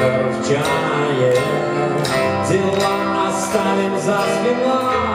В островчане Дела оставим за спиной.